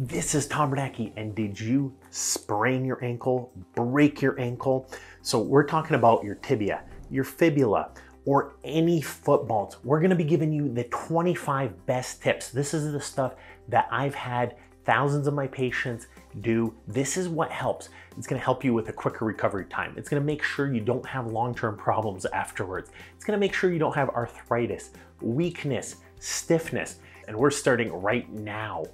This is Tom Biernacki, and did you sprain your ankle, break your ankle? So we're talking about your tibia, your fibula, or any foot bones. We're gonna be giving you the 25 best tips. This is the stuff that I've had thousands of my patients do. This is what helps. It's gonna help you with a quicker recovery time. It's gonna make sure you don't have long-term problems afterwards. It's gonna make sure you don't have arthritis, weakness, stiffness, and we're starting right now.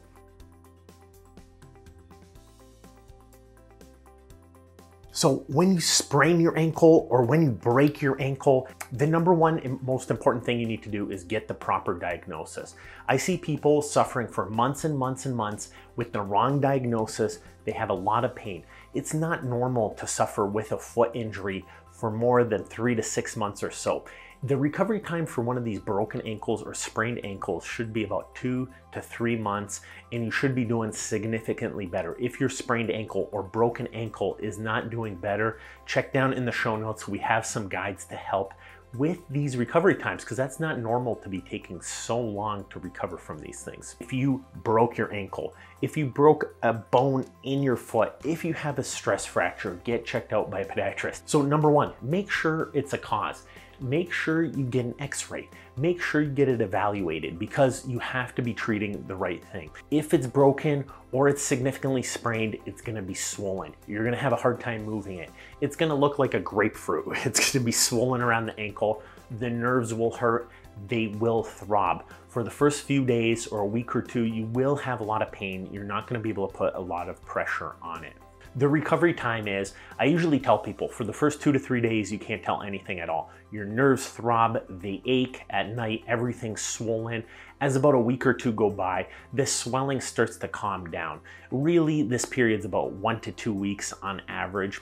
So when you sprain your ankle or when you break your ankle, the number one most important thing you need to do is get the proper diagnosis. I see people suffering for months and months and months with the wrong diagnosis. They have a lot of pain. It's not normal to suffer with a foot injury for more than three to six months or so. The recovery time for one of these broken ankles or sprained ankles should be about two to three months, and you should be doing significantly better. If your sprained ankle or broken ankle is not doing better, check down in the show notes. We have some guides to help with these recovery times because that's not normal to be taking so long to recover from these things. If you broke your ankle, if you broke a bone in your foot, if you have a stress fracture, get checked out by a podiatrist. So number one, make sure it's a cause make sure you get an x-ray. Make sure you get it evaluated because you have to be treating the right thing. If it's broken or it's significantly sprained, it's gonna be swollen. You're gonna have a hard time moving it. It's gonna look like a grapefruit. It's gonna be swollen around the ankle. The nerves will hurt. They will throb. For the first few days or a week or two, you will have a lot of pain. You're not gonna be able to put a lot of pressure on it. The recovery time is, I usually tell people for the first two to three days, you can't tell anything at all. Your nerves throb, they ache at night, everything's swollen. As about a week or two go by, this swelling starts to calm down. Really, this period's about one to two weeks on average.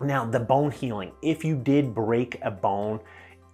Now, the bone healing, if you did break a bone,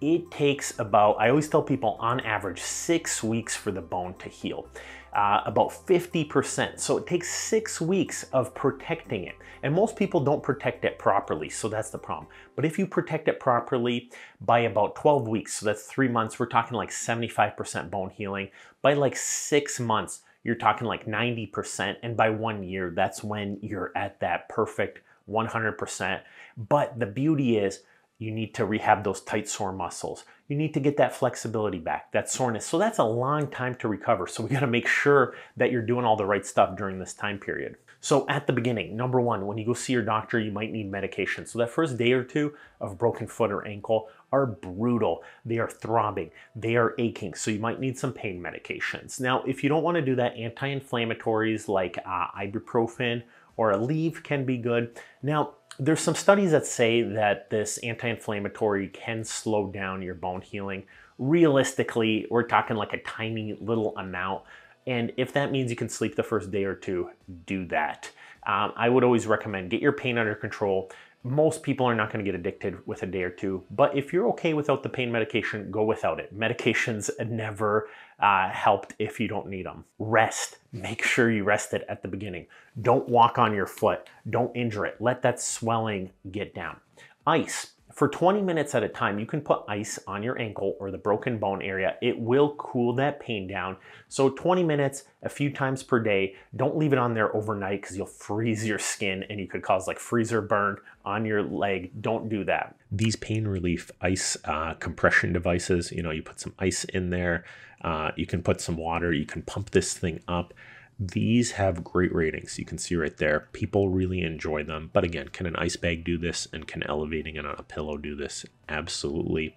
it takes about, I always tell people on average, six weeks for the bone to heal uh, about 50%. So it takes six weeks of protecting it. And most people don't protect it properly, so that's the problem. But if you protect it properly by about 12 weeks, so that's three months, we're talking like 75% bone healing. By like six months, you're talking like 90%. And by one year, that's when you're at that perfect 100%. But the beauty is, you need to rehab those tight sore muscles. You need to get that flexibility back, that soreness. So that's a long time to recover. So we gotta make sure that you're doing all the right stuff during this time period. So at the beginning, number one, when you go see your doctor, you might need medication. So that first day or two of broken foot or ankle are brutal. They are throbbing, they are aching. So you might need some pain medications. Now, if you don't wanna do that, anti-inflammatories like uh, ibuprofen or Aleve can be good. Now, there's some studies that say that this anti-inflammatory can slow down your bone healing. Realistically, we're talking like a tiny little amount. And if that means you can sleep the first day or two, do that. Um, I would always recommend get your pain under control. Most people are not going to get addicted with a day or two, but if you're okay without the pain medication, go without it. Medications never uh, helped if you don't need them. Rest. Make sure you rest it at the beginning. Don't walk on your foot. Don't injure it. Let that swelling get down. Ice. For 20 minutes at a time, you can put ice on your ankle or the broken bone area. It will cool that pain down. So 20 minutes, a few times per day. Don't leave it on there overnight because you'll freeze your skin and you could cause like freezer burn on your leg. Don't do that. These pain relief ice uh, compression devices, you know, you put some ice in there, uh, you can put some water, you can pump this thing up. These have great ratings. You can see right there. People really enjoy them. But again, can an ice bag do this? And can elevating it on a pillow do this? Absolutely.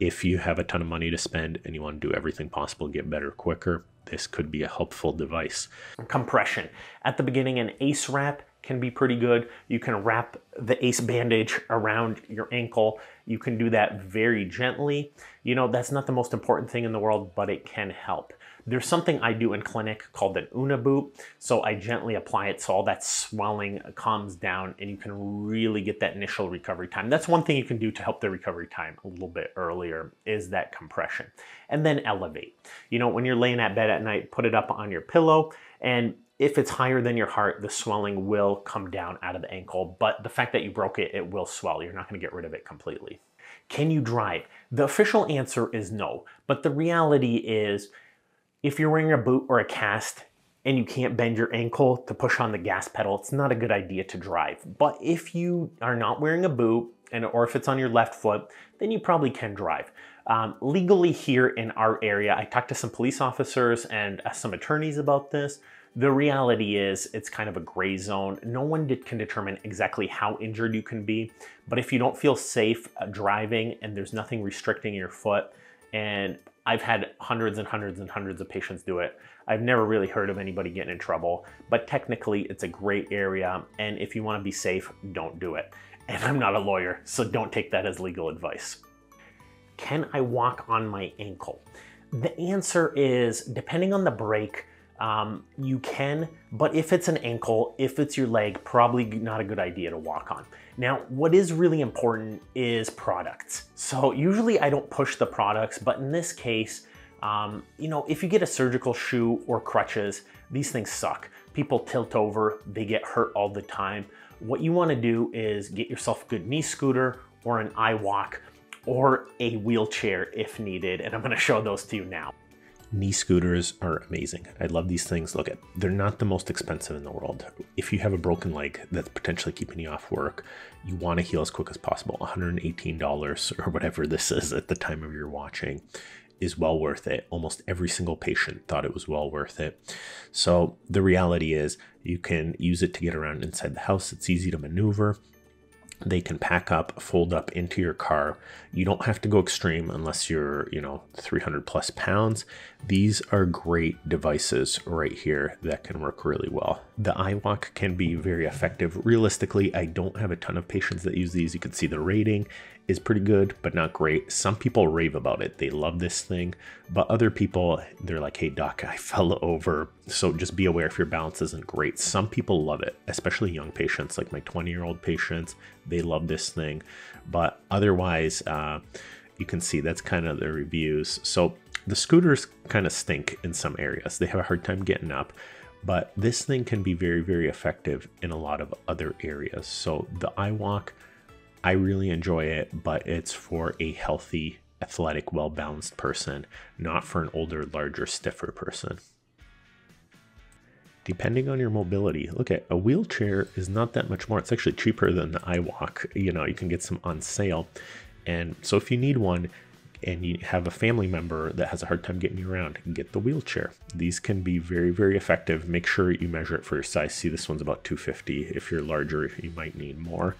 If you have a ton of money to spend and you want to do everything possible to get better quicker, this could be a helpful device. Compression. At the beginning, an ACE wrap can be pretty good. You can wrap the ACE bandage around your ankle. You can do that very gently. You know, that's not the most important thing in the world, but it can help. There's something I do in clinic called an Unna So I gently apply it so all that swelling calms down and you can really get that initial recovery time. That's one thing you can do to help the recovery time a little bit earlier is that compression. And then elevate. You know, when you're laying at bed at night, put it up on your pillow and if it's higher than your heart, the swelling will come down out of the ankle, but the fact that you broke it, it will swell. You're not gonna get rid of it completely. Can you drive? The official answer is no, but the reality is if you're wearing a boot or a cast, and you can't bend your ankle to push on the gas pedal, it's not a good idea to drive. But if you are not wearing a boot, and or if it's on your left foot, then you probably can drive. Um, legally here in our area, I talked to some police officers and uh, some attorneys about this. The reality is it's kind of a gray zone. No one can determine exactly how injured you can be, but if you don't feel safe uh, driving and there's nothing restricting your foot, and I've had hundreds and hundreds and hundreds of patients do it. I've never really heard of anybody getting in trouble, but technically it's a gray area. And if you want to be safe, don't do it. And I'm not a lawyer, so don't take that as legal advice. Can I walk on my ankle? The answer is depending on the break, um, you can, but if it's an ankle, if it's your leg, probably not a good idea to walk on. Now, what is really important is products. So usually I don't push the products, but in this case, um, you know, if you get a surgical shoe or crutches, these things suck. People tilt over, they get hurt all the time. What you wanna do is get yourself a good knee scooter or an iWalk or a wheelchair if needed, and I'm gonna show those to you now. Knee scooters are amazing. I love these things. Look at, they're not the most expensive in the world. If you have a broken leg that's potentially keeping you off work, you want to heal as quick as possible. $118 or whatever this is at the time of your watching is well worth it. Almost every single patient thought it was well worth it. So the reality is you can use it to get around inside the house. It's easy to maneuver. They can pack up, fold up into your car. You don't have to go extreme unless you're, you know, 300 plus pounds. These are great devices right here that can work really well. The iWalk can be very effective. Realistically, I don't have a ton of patients that use these. You can see the rating is pretty good, but not great. Some people rave about it. They love this thing, but other people, they're like, hey, doc, I fell over. So just be aware if your balance isn't great. Some people love it, especially young patients, like my 20 year old patients. They love this thing. But otherwise, uh, you can see that's kind of the reviews. So the scooters kind of stink in some areas. They have a hard time getting up but this thing can be very very effective in a lot of other areas so the iWalk I really enjoy it, but it's for a healthy, athletic, well balanced person, not for an older, larger, stiffer person. Depending on your mobility, look at a wheelchair is not that much more. It's actually cheaper than the iWalk. You know, you can get some on sale. And so if you need one and you have a family member that has a hard time getting you around, get the wheelchair. These can be very, very effective. Make sure you measure it for your size. See, this one's about 250. If you're larger, you might need more.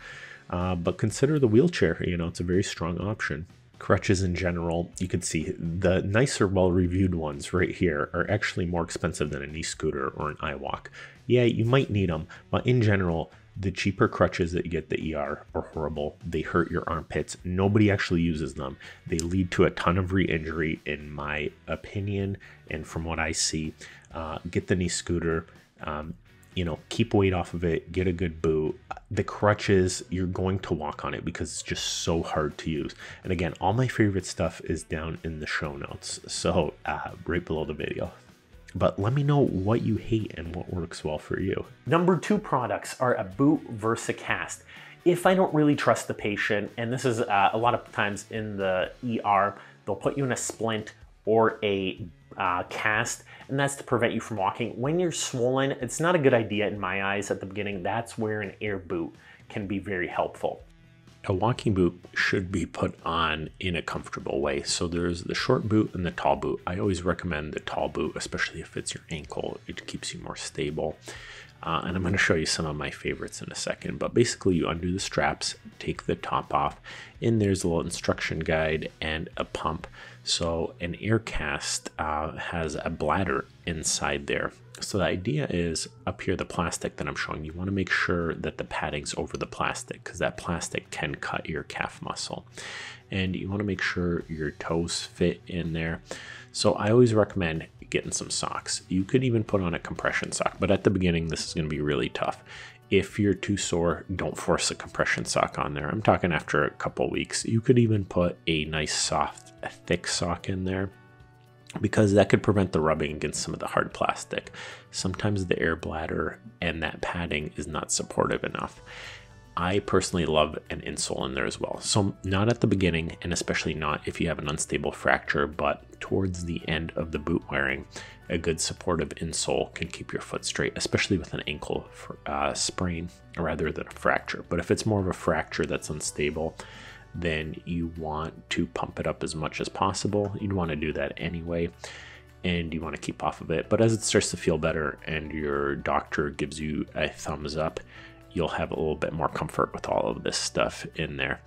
Uh, but consider the wheelchair. You know, it's a very strong option. Crutches in general, you can see the nicer, well reviewed ones right here are actually more expensive than a knee scooter or an iWalk. Yeah, you might need them, but in general, the cheaper crutches that you get the ER are horrible. They hurt your armpits. Nobody actually uses them. They lead to a ton of re-injury, in my opinion, and from what I see. Uh, get the knee scooter. Um, you know, keep weight off of it, get a good boot. The crutches, you're going to walk on it because it's just so hard to use. And again, all my favorite stuff is down in the show notes. So, uh, right below the video. But let me know what you hate and what works well for you. Number two products are a boot versus a cast. If I don't really trust the patient, and this is uh, a lot of times in the ER, they'll put you in a splint or a uh, cast, and that's to prevent you from walking. When you're swollen, it's not a good idea in my eyes at the beginning. That's where an air boot can be very helpful. A walking boot should be put on in a comfortable way. So there's the short boot and the tall boot. I always recommend the tall boot, especially if it's your ankle. It keeps you more stable. Uh, and I'm going to show you some of my favorites in a second. But basically, you undo the straps, take the top off, and there's a little instruction guide and a pump. So an air cast uh, has a bladder inside there. So the idea is up here, the plastic that I'm showing, you want to make sure that the padding's over the plastic because that plastic can cut your calf muscle. And you want to make sure your toes fit in there. So I always recommend getting some socks. You could even put on a compression sock, but at the beginning, this is going to be really tough. If you're too sore, don't force a compression sock on there. I'm talking after a couple weeks. You could even put a nice soft, thick sock in there because that could prevent the rubbing against some of the hard plastic. Sometimes the air bladder and that padding is not supportive enough. I personally love an insole in there as well. So, not at the beginning, and especially not if you have an unstable fracture, but towards the end of the boot wearing, a good supportive insole can keep your foot straight, especially with an ankle uh, sprain rather than a fracture. But if it's more of a fracture that's unstable, then you want to pump it up as much as possible. You'd want to do that anyway and you want to keep off of it. But as it starts to feel better and your doctor gives you a thumbs up, you'll have a little bit more comfort with all of this stuff in there.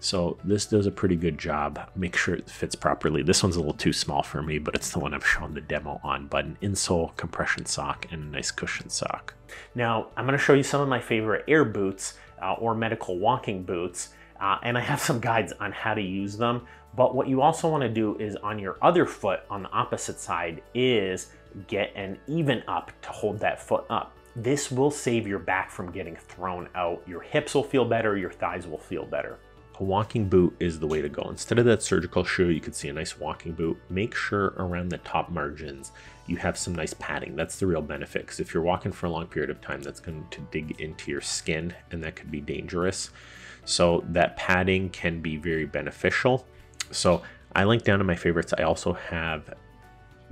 So this does a pretty good job. Make sure it fits properly. This one's a little too small for me, but it's the one I've shown the demo on. But an insole, compression sock, and a nice cushion sock. Now I'm going to show you some of my favorite air boots uh, or medical walking boots. Uh, and I have some guides on how to use them. But what you also want to do is on your other foot on the opposite side is get an even up to hold that foot up. This will save your back from getting thrown out. Your hips will feel better, your thighs will feel better. A walking boot is the way to go. Instead of that surgical shoe, you could see a nice walking boot. Make sure around the top margins you have some nice padding. That's the real benefit because if you're walking for a long period of time, that's going to dig into your skin and that could be dangerous. So that padding can be very beneficial. So I link down to my favorites. I also have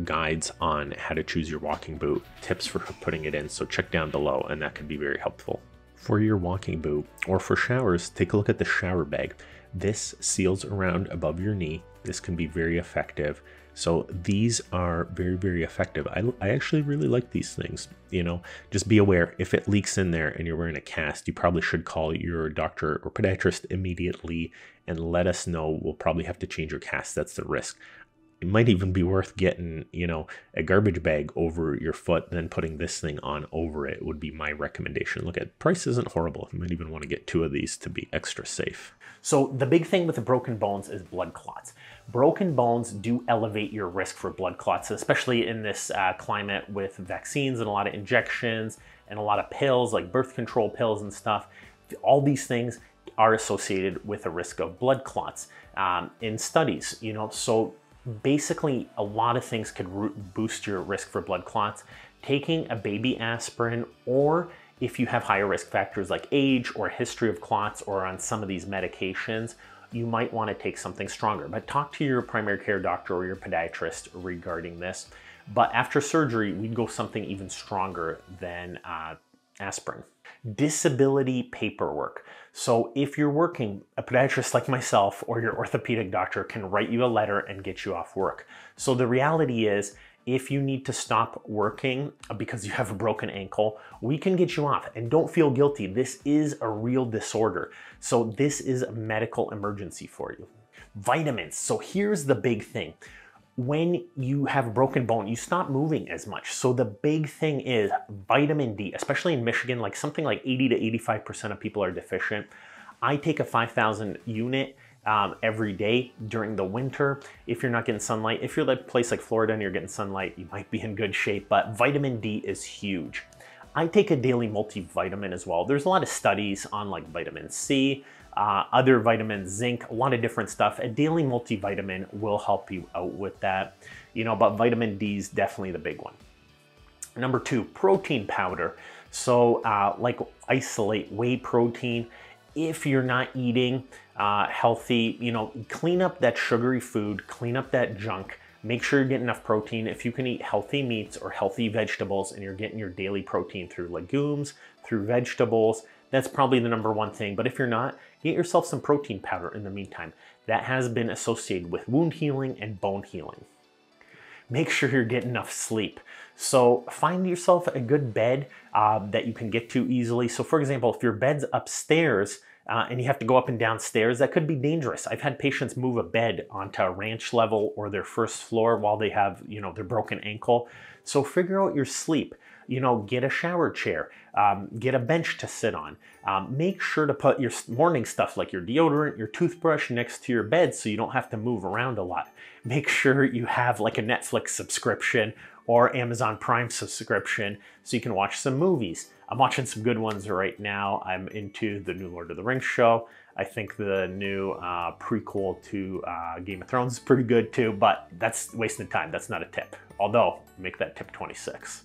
guides on how to choose your walking boot, tips for putting it in. So check down below and that could be very helpful. For your walking boot or for showers, take a look at the shower bag. This seals around above your knee. This can be very effective. So these are very, very effective. I, I actually really like these things. You know, just be aware if it leaks in there and you're wearing a cast, you probably should call your doctor or podiatrist immediately and let us know. We'll probably have to change your cast. That's the risk it might even be worth getting, you know, a garbage bag over your foot, then putting this thing on over it would be my recommendation. Look at price isn't horrible. You might even want to get two of these to be extra safe. So the big thing with the broken bones is blood clots. Broken bones do elevate your risk for blood clots, especially in this uh, climate with vaccines and a lot of injections and a lot of pills like birth control pills and stuff. All these things are associated with a risk of blood clots um, in studies, you know, so basically a lot of things could boost your risk for blood clots. Taking a baby aspirin or if you have higher risk factors like age or history of clots or on some of these medications, you might want to take something stronger. But talk to your primary care doctor or your podiatrist regarding this. But after surgery, we'd go something even stronger than uh, aspirin. Disability paperwork. So if you're working, a podiatrist like myself or your orthopedic doctor can write you a letter and get you off work. So the reality is, if you need to stop working because you have a broken ankle, we can get you off. And don't feel guilty. This is a real disorder. So this is a medical emergency for you. Vitamins. So here's the big thing when you have a broken bone, you stop moving as much. So the big thing is vitamin D, especially in Michigan, like something like 80 to 85% of people are deficient. I take a 5,000 unit um, every day during the winter. If you're not getting sunlight, if you're like a place like Florida and you're getting sunlight, you might be in good shape, but vitamin D is huge. I take a daily multivitamin as well. There's a lot of studies on like vitamin C, uh, other vitamins, zinc, a lot of different stuff. A daily multivitamin will help you out with that, you know, but vitamin D is definitely the big one. Number two, protein powder. So uh, like isolate whey protein. If you're not eating uh, healthy, you know, clean up that sugary food, clean up that junk, make sure you're getting enough protein. If you can eat healthy meats or healthy vegetables and you're getting your daily protein through legumes, through vegetables, that's probably the number one thing. But if you're not, get yourself some protein powder in the meantime. That has been associated with wound healing and bone healing. Make sure you're getting enough sleep. So find yourself a good bed uh, that you can get to easily. So for example, if your bed's upstairs, uh, and you have to go up and down stairs, that could be dangerous. I've had patients move a bed onto a ranch level or their first floor while they have, you know, their broken ankle. So figure out your sleep you know, get a shower chair, um, get a bench to sit on. Um, make sure to put your morning stuff like your deodorant, your toothbrush next to your bed so you don't have to move around a lot. Make sure you have like a Netflix subscription or Amazon Prime subscription so you can watch some movies. I'm watching some good ones right now. I'm into the new Lord of the Rings show. I think the new uh, prequel to uh, Game of Thrones is pretty good too, but that's wasting time. That's not a tip. Although, make that tip 26.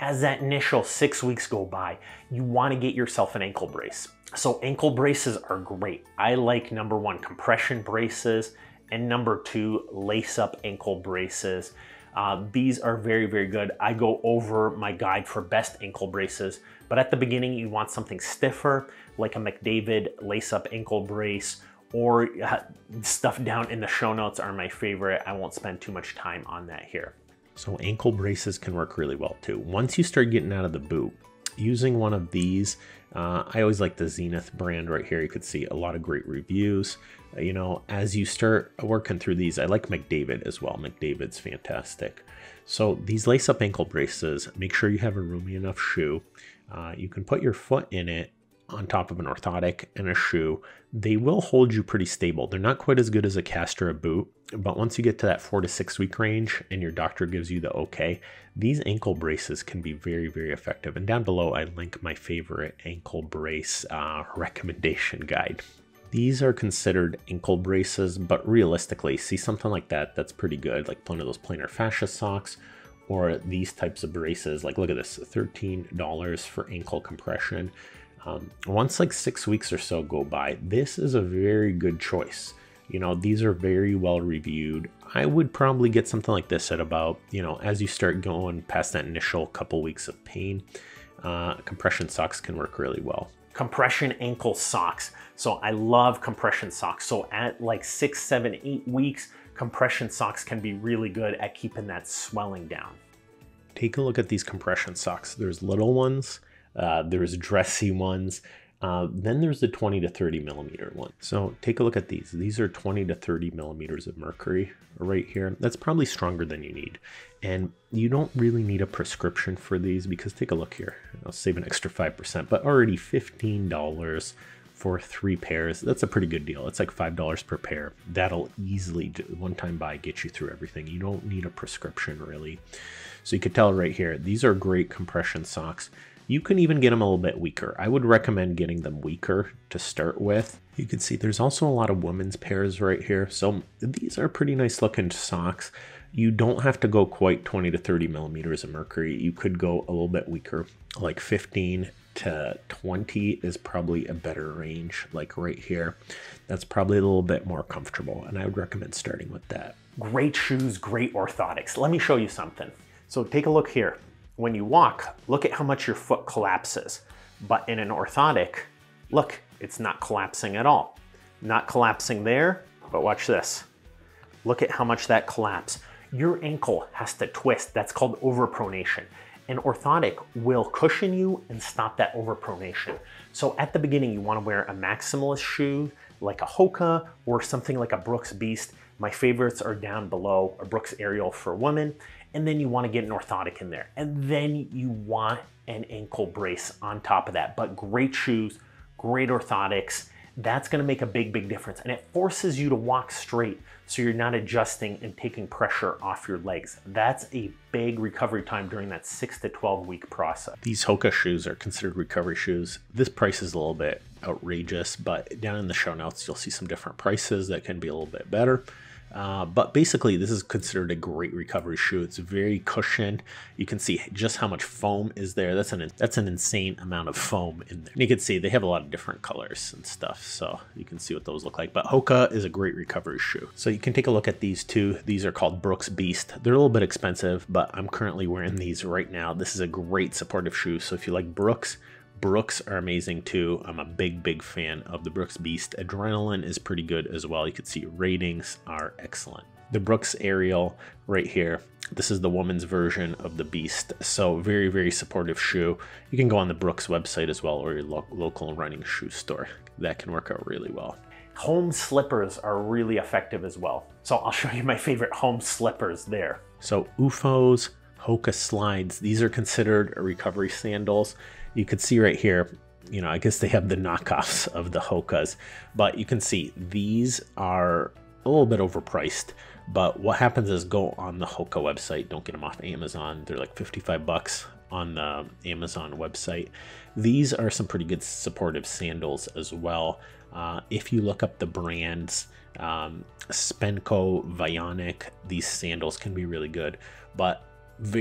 As that initial six weeks go by, you want to get yourself an ankle brace. So ankle braces are great. I like number one, compression braces, and number two, lace up ankle braces. Uh, these are very, very good. I go over my guide for best ankle braces, but at the beginning you want something stiffer, like a McDavid lace up ankle brace, or uh, stuff down in the show notes are my favorite. I won't spend too much time on that here. So ankle braces can work really well too. Once you start getting out of the boot, using one of these, uh, I always like the Zenith brand right here. You could see a lot of great reviews. Uh, you know, as you start working through these, I like McDavid as well. McDavid's fantastic. So these lace up ankle braces, make sure you have a roomy enough shoe. Uh, you can put your foot in it on top of an orthotic and a shoe, they will hold you pretty stable. They're not quite as good as a cast or a boot, but once you get to that four to six week range and your doctor gives you the okay, these ankle braces can be very, very effective. And down below, I link my favorite ankle brace uh, recommendation guide. These are considered ankle braces, but realistically, see something like that, that's pretty good, like one of those plantar fascia socks or these types of braces. Like, look at this $13 for ankle compression. Um, once like six weeks or so go by, this is a very good choice. You know, these are very well reviewed. I would probably get something like this at about, you know, as you start going past that initial couple weeks of pain, uh, compression socks can work really well. Compression ankle socks. So I love compression socks. So at like six, seven, eight weeks, compression socks can be really good at keeping that swelling down. Take a look at these compression socks. There's little ones uh, there's dressy ones. Uh, then there's the 20 to 30 millimeter one. So take a look at these. These are 20 to 30 millimeters of mercury right here. That's probably stronger than you need. And you don't really need a prescription for these because take a look here. I'll save an extra 5%, but already $15 for three pairs. That's a pretty good deal. It's like $5 per pair. That'll easily, one time buy, get you through everything. You don't need a prescription really. So you can tell right here, these are great compression socks. You can even get them a little bit weaker. I would recommend getting them weaker to start with. You can see there's also a lot of women's pairs right here. So these are pretty nice looking socks. You don't have to go quite 20 to 30 millimeters of mercury. You could go a little bit weaker, like 15 to 20 is probably a better range, like right here. That's probably a little bit more comfortable, and I would recommend starting with that. Great shoes, great orthotics. Let me show you something. So take a look here. When you walk, look at how much your foot collapses. But in an orthotic, look, it's not collapsing at all. Not collapsing there, but watch this. Look at how much that collapse. Your ankle has to twist. That's called overpronation. An orthotic will cushion you and stop that overpronation. So at the beginning, you wanna wear a maximalist shoe like a Hoka or something like a Brooks Beast. My favorites are down below, a Brooks Ariel for women and then you want to get an orthotic in there. And then you want an ankle brace on top of that. But great shoes, great orthotics, that's going to make a big, big difference. And it forces you to walk straight so you're not adjusting and taking pressure off your legs. That's a big recovery time during that 6 to 12 week process. These Hoka shoes are considered recovery shoes. This price is a little bit outrageous, but down in the show notes, you'll see some different prices that can be a little bit better. Uh, but basically, this is considered a great recovery shoe. It's very cushioned. You can see just how much foam is there. That's an that's an insane amount of foam in there. And you can see they have a lot of different colors and stuff, so you can see what those look like. But Hoka is a great recovery shoe. So you can take a look at these two. These are called Brooks Beast. They're a little bit expensive, but I'm currently wearing these right now. This is a great supportive shoe. So if you like Brooks, Brooks are amazing too. I'm a big, big fan of the Brooks Beast. Adrenaline is pretty good as well. You can see ratings are excellent. The Brooks Ariel right here. This is the woman's version of the Beast. So very, very supportive shoe. You can go on the Brooks website as well or your lo local running shoe store. That can work out really well. Home slippers are really effective as well. So I'll show you my favorite home slippers there. So OOFOS, Hoka slides, these are considered recovery sandals you can see right here, you know, I guess they have the knockoffs of the Hokas, but you can see these are a little bit overpriced. But what happens is go on the Hoka website. Don't get them off Amazon. They're like 55 bucks on the Amazon website. These are some pretty good supportive sandals as well. Uh, if you look up the brands, um, Spenco, Vionic, these sandals can be really good. But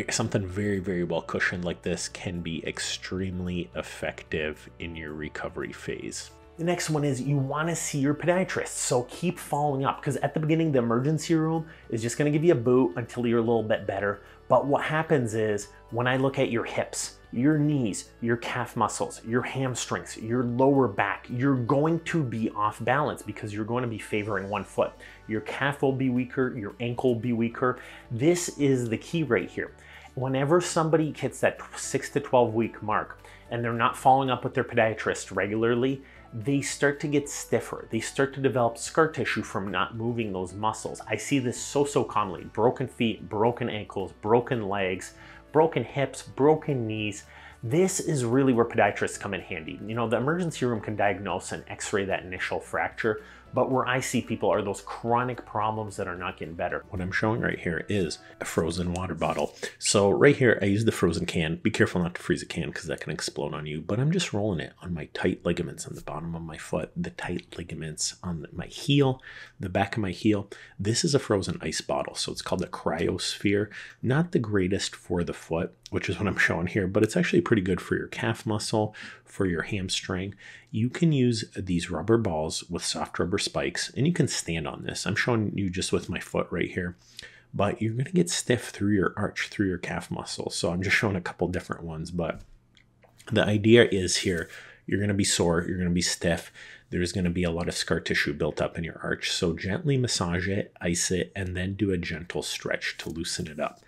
something very, very well cushioned like this can be extremely effective in your recovery phase. The next one is you want to see your podiatrist. So keep following up because at the beginning, the emergency room is just going to give you a boot until you're a little bit better. But what happens is when I look at your hips, your knees, your calf muscles, your hamstrings, your lower back, you're going to be off balance because you're going to be favoring one foot. Your calf will be weaker, your ankle will be weaker. This is the key right here. Whenever somebody hits that six to 12 week mark and they're not following up with their podiatrist regularly, they start to get stiffer. They start to develop scar tissue from not moving those muscles. I see this so, so commonly. Broken feet, broken ankles, broken legs, broken hips, broken knees. This is really where podiatrists come in handy. You know, the emergency room can diagnose and x-ray that initial fracture, but where I see people are those chronic problems that are not getting better. What I'm showing right here is a frozen water bottle. So right here, I use the frozen can. Be careful not to freeze a can because that can explode on you. But I'm just rolling it on my tight ligaments on the bottom of my foot, the tight ligaments on my heel, the back of my heel. This is a frozen ice bottle. So it's called a cryosphere. Not the greatest for the foot, which is what I'm showing here, but it's actually pretty good for your calf muscle, for your hamstring. You can use these rubber balls with soft rubber spikes, and you can stand on this. I'm showing you just with my foot right here, but you're to get stiff through your arch, through your calf muscle. So I'm just showing a couple different ones, but the idea is here, you're to be sore, you're to be stiff. There's going to be a lot of scar tissue built up in your arch. So gently massage it, ice it, and then do a gentle stretch to loosen it up.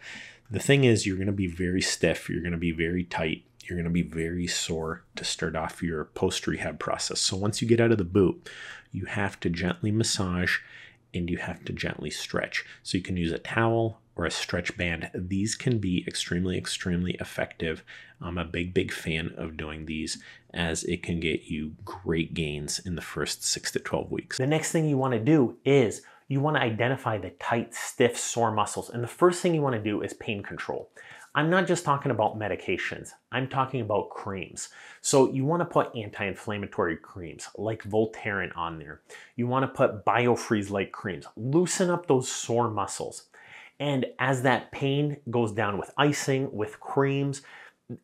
The thing is, you're going to be very stiff, you're going to be very tight, you're going to be very sore to start off your post rehab process. So once you get out of the boot, you have to gently massage and you have to gently stretch. So you can use a towel or a stretch band. These can be extremely, extremely effective. I'm a big, big fan of doing these as it can get you great gains in the first six to 12 weeks. The next thing you want to do is you want to identify the tight, stiff, sore muscles. And the first thing you want to do is pain control. I'm not just talking about medications, I'm talking about creams. So you want to put anti-inflammatory creams like Voltaren on there. You want to put Biofreeze-like creams. Loosen up those sore muscles. And as that pain goes down with icing, with creams,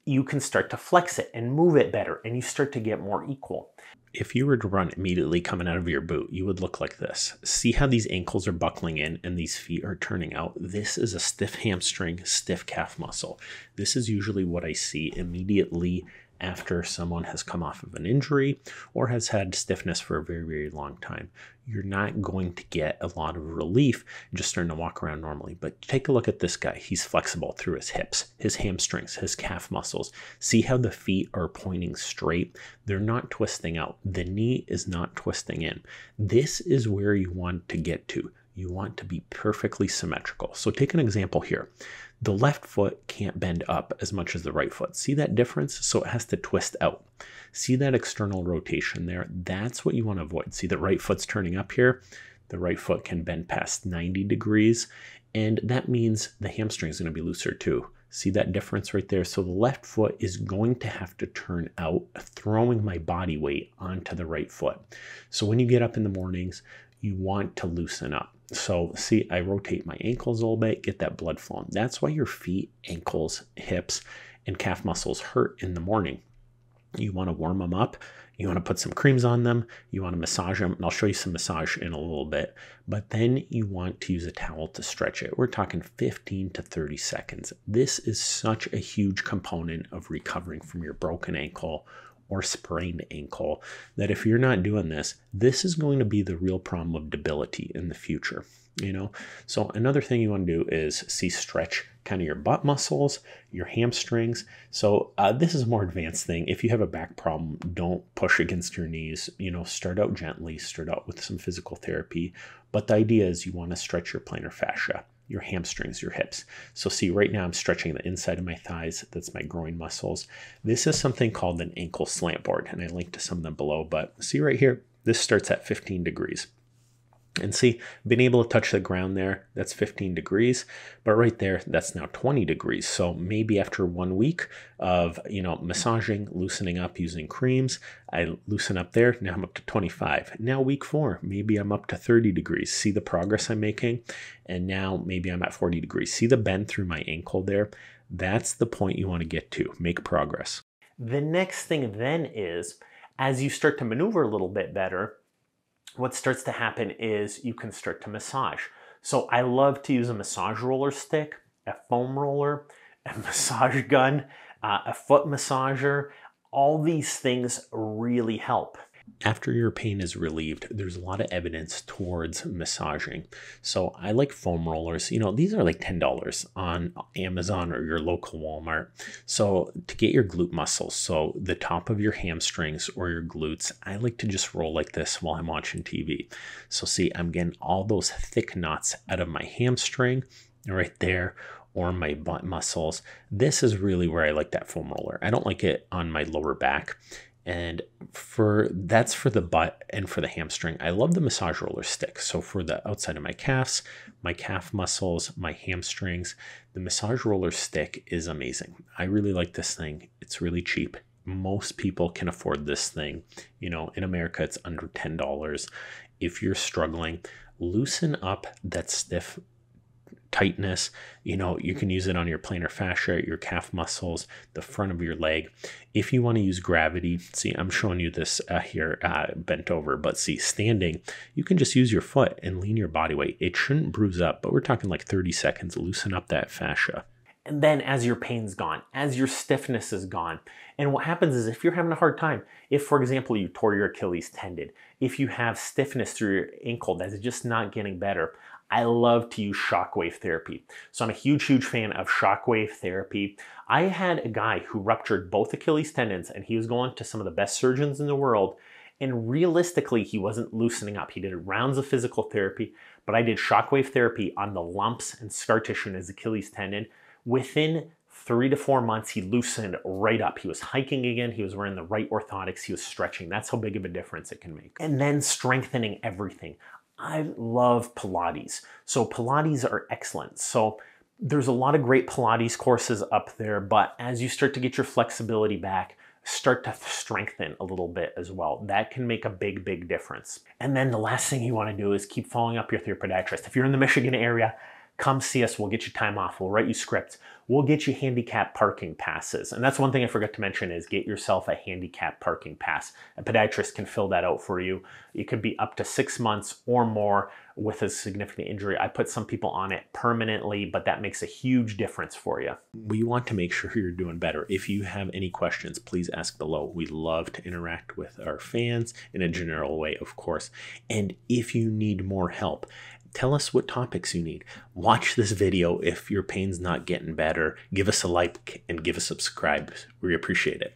you can start to flex it and move it better and you start to get more equal. If you were to run immediately coming out of your boot, you would look like this. See how these ankles are buckling in and these feet are turning out? This is a stiff hamstring, stiff calf muscle. This is usually what I see immediately after someone has come off of an injury or has had stiffness for a very, very long time. You're not going to get a lot of relief just starting to walk around normally. But take a look at this guy. He's flexible through his hips, his hamstrings, his calf muscles. See how the feet are pointing straight? They're not twisting out. The knee is not twisting in. This is where you want to get to. You want to be perfectly symmetrical. So take an example here. The left foot can't bend up as much as the right foot. See that difference? So it has to twist out. See that external rotation there? That's what you want to avoid. See the right foot's turning up here? The right foot can bend past 90 degrees, and that means the hamstring is going to be looser too. See that difference right there? So the left foot is going to have to turn out, throwing my body weight onto the right foot. So when you get up in the mornings, you want to loosen up. So see, I rotate my ankles a little bit, get that blood flowing. That's why your feet, ankles, hips, and calf muscles hurt in the morning. You want to warm them up. You want to put some creams on them. You want to massage them. And I'll show you some massage in a little bit. But then you want to use a towel to stretch it. We're talking 15 to 30 seconds. This is such a huge component of recovering from your broken ankle or sprained ankle that if you're not doing this, this is going to be the real problem of debility in the future. You know, so another thing you want to do is see stretch kind of your butt muscles, your hamstrings. So uh, this is a more advanced thing. If you have a back problem, don't push against your knees. You know, start out gently, start out with some physical therapy. But the idea is you want to stretch your plantar fascia your hamstrings, your hips. So see right now I'm stretching the inside of my thighs. That's my groin muscles. This is something called an ankle slant board and I linked to some of them below, but see right here, this starts at 15 degrees. And see, being able to touch the ground there, that's 15 degrees, but right there, that's now 20 degrees. So maybe after one week of, you know, massaging, loosening up using creams, I loosen up there, now I'm up to 25. Now week four, maybe I'm up to 30 degrees. See the progress I'm making? And now maybe I'm at 40 degrees. See the bend through my ankle there? That's the point you want to get to, make progress. The next thing then is, as you start to maneuver a little bit better, what starts to happen is you can start to massage. So I love to use a massage roller stick, a foam roller, a massage gun, uh, a foot massager. All these things really help. After your pain is relieved, there's a lot of evidence towards massaging. So I like foam rollers. You know, these are like $10 on Amazon or your local Walmart. So to get your glute muscles, so the top of your hamstrings or your glutes, I like to just roll like this while I'm watching TV. So see, I'm getting all those thick knots out of my hamstring right there or my butt muscles. This is really where I like that foam roller. I don't like it on my lower back and for that's for the butt and for the hamstring. I love the massage roller stick so for the outside of my calves my calf muscles my hamstrings the massage roller stick is amazing. I really like this thing. It's really cheap. Most people can afford this thing. You know in america it's under $10 if you're struggling loosen up that stiff tightness. You know, you can use it on your plantar fascia, your calf muscles, the front of your leg. If you want to use gravity, see, I'm showing you this uh, here uh, bent over, but see, standing, you can just use your foot and lean your body weight. It shouldn't bruise up, but we're talking like 30 seconds, loosen up that fascia. And then as your pain's gone, as your stiffness is gone, and what happens is if you're having a hard time, if for example you tore your Achilles tendon, if you have stiffness through your ankle that's just not getting better, I love to use shockwave therapy. So I'm a huge, huge fan of shockwave therapy. I had a guy who ruptured both Achilles tendons and he was going to some of the best surgeons in the world. And realistically, he wasn't loosening up. He did rounds of physical therapy, but I did shockwave therapy on the lumps and scar tissue in his Achilles tendon. Within three to four months, he loosened right up. He was hiking again. He was wearing the right orthotics. He was stretching. That's how big of a difference it can make. And then strengthening everything. I love Pilates. So Pilates are excellent. So there's a lot of great Pilates courses up there, but as you start to get your flexibility back, start to strengthen a little bit as well. That can make a big, big difference. And then the last thing you want to do is keep following up your podiatrist. If you're in the Michigan area, come see us. We'll get you time off. We'll write you scripts. We'll get you handicap parking passes. And that's one thing I forgot to mention is get yourself a handicap parking pass. A podiatrist can fill that out for you. It could be up to six months or more with a significant injury. I put some people on it permanently, but that makes a huge difference for you. We want to make sure you're doing better. If you have any questions, please ask below. We love to interact with our fans in a general way, of course. And if you need more help, Tell us what topics you need. Watch this video if your pain's not getting better. Give us a like and give us a subscribe. We appreciate it.